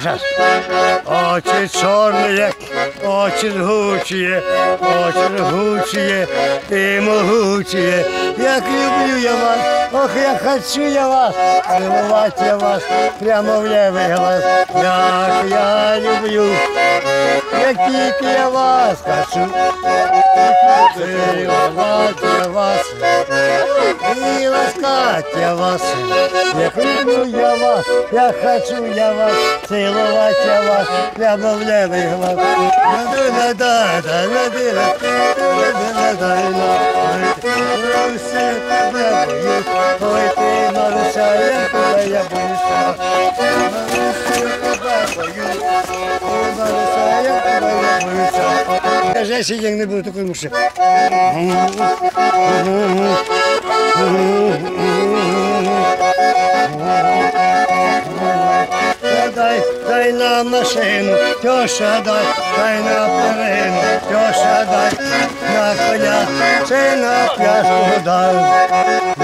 Щас. Очі чорні, очі жгучі, очі жгучі і могучі. Як люблю я вас, ох, як хочу я вас, цілувати я вас прямо в лівий глаз. Як я люблю, як тільки я вас хочу. Цілувати я вас, і ласкать я вас, як люблю я вас, як хочу я вас, цілувати я вас, прямо в глаз. Всі тебе боюсь, ой я боюсь, я. Кажи, що не буду такою муші. dai, dai la machine, Joshua dai, dai na perin, Joshua dai, na konia, cena piasku dal.